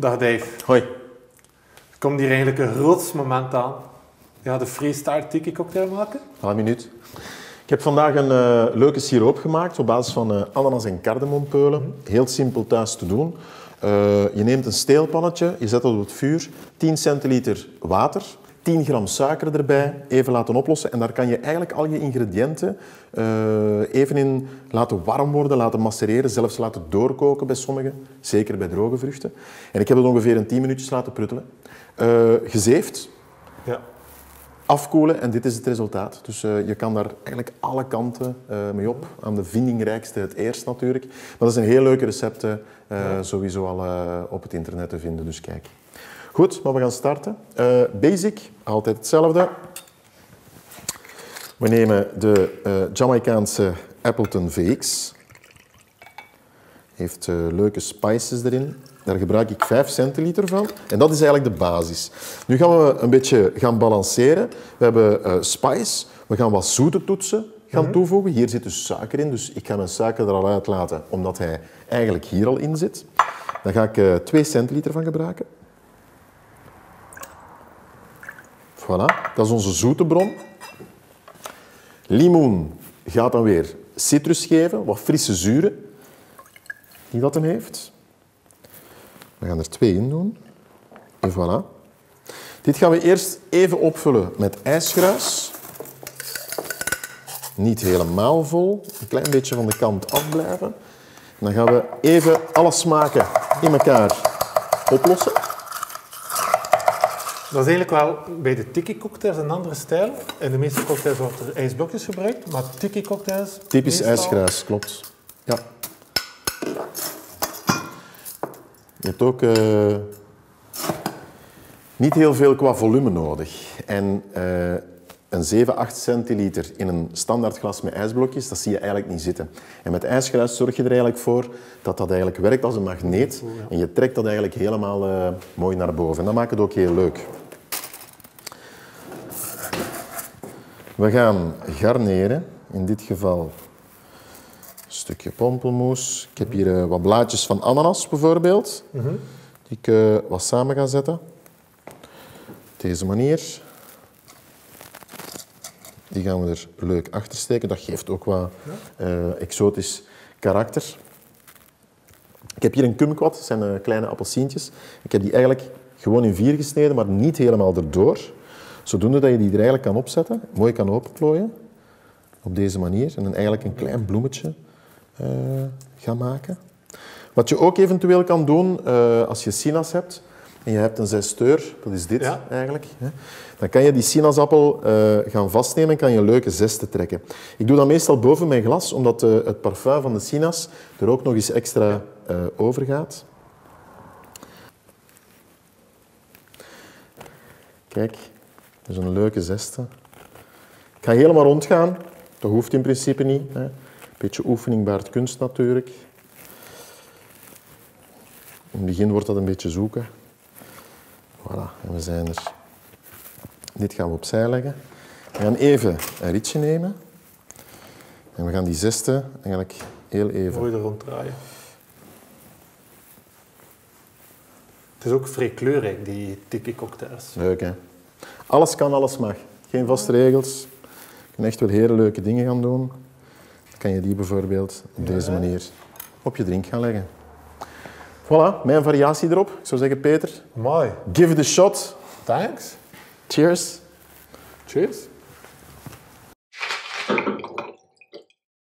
Dag Dave. Hoi. Er komt hier eigenlijk een groots moment aan. Ja, de freestyle tiki cocktail maken. Een minuut. Ik heb vandaag een eh, leuke siroop gemaakt op basis van eh, ananas en kardemompeulen. Heel simpel thuis te doen. Eh, je neemt een steelpannetje, je zet dat op het vuur, 10 centiliter water, 10 gram suiker erbij, even laten oplossen. En daar kan je eigenlijk al je ingrediënten eh, even in laten warm worden, laten macereren, zelfs laten doorkoken bij sommigen, zeker bij droge vruchten. En ik heb het ongeveer een 10 minuutjes laten pruttelen. Eh gezeefd, Ja. afkoelen en dit is het resultaat. Dus eh, je kan daar eigenlijk alle kanten mee op. Aan de vindingrijkste het eerst natuurlijk. Maar dat is een heel leuke recepten, eh, sowieso al op het internet te vinden, dus kijk. Goed, maar we gaan starten. Eh, basic, altijd hetzelfde. We nemen de eh Jamaicaanse Appleton VX. Heeft eh, leuke spices erin. Daar gebruik ik 5 centiliter van. En dat is eigenlijk de basis. Nu gaan we een beetje gaan balanceren. We hebben spice. We gaan wat zoete toetsen gaan toevoegen. Hier zit dus suiker in, dus ik ga mijn suiker er al uit laten, omdat hij eigenlijk hier al in zit. Daar ga ik eh 2 centiliter van gebruiken. Voilà, dat is onze zoete bron. Limoen gaat dan weer citrus geven, wat frisse zuren die dat hem heeft. We gaan er twee in doen. En voilà. Dit gaan we eerst even opvullen met ijsgruis. Niet helemaal vol, een klein beetje van de kant afblijven. En dan gaan we even alle smaken in elkaar oplossen. Dat is eigenlijk wel bij de tiki cocktails een andere stijl. In de meeste cocktails wordt er ijsblokjes gebruikt, maar tiki cocktails... Typisch ijsgruis, klopt. Ja. Je hebt ook eh, niet heel veel qua volume nodig. En eh, een 7, 8 centiliter in een standaard glas met ijsblokjes, dat zie je eigenlijk niet zitten. En met ijsgruis zorg je er eigenlijk voor dat dat eigenlijk werkt als een magneet. En je trekt dat eigenlijk helemaal eh, mooi naar boven. En dat maakt het ook heel leuk. We gaan garneren. In dit geval een stukje pompelmoes. Ik heb hier eh, wat blaadjes van ananas bijvoorbeeld. Die ik eh, wat samen ga zetten. Op deze manier. Die gaan we er leuk achter steken. Dat geeft ook wat eh, exotisch karakter. Ik heb hier een kumquat, dat zijn eh, kleine appelsientjes. Ik heb die eigenlijk gewoon in vier gesneden, maar niet helemaal erdoor. Zodoende dat je die er eigenlijk kan opzetten, mooi kan openplooien. Op deze manier. En dan eigenlijk een klein bloemetje eh, gaan maken. Wat je ook eventueel kan doen, als je sinaas hebt, en je hebt een zesteur, dat is dit Ja. eigenlijk, hè, dan kan je die sinaasappel eh, gaan vastnemen en kan je leuke zesten trekken. Ik doe dat meestal boven mijn glas, omdat eh, het parfum van de sinaas er ook nog eens extra eh over gaat. Kijk, dat is een leuke zeste. Ik ga helemaal rondgaan. Dat hoeft in principe niet. Hè. Een beetje oefening baart kunst natuurlijk. In het begin wordt dat een beetje zoeken. Voilà, en we zijn er. Dit gaan we opzij leggen. We gaan even een rietje nemen. En we gaan die zeste eigenlijk heel even... Mooi er rond draaien. Het is ook vrij kleurrijk, die tiki cocktails. Leuk, hè? Alles kan, alles mag. Geen vaste regels. Je kan echt wel hele leuke dingen gaan doen. Dan kan je die bijvoorbeeld op deze manier op je drink gaan leggen. Voilà, mijn variatie erop. Ik zou zeggen, Peter, Mooi. give it a shot. Thanks. Cheers. Cheers.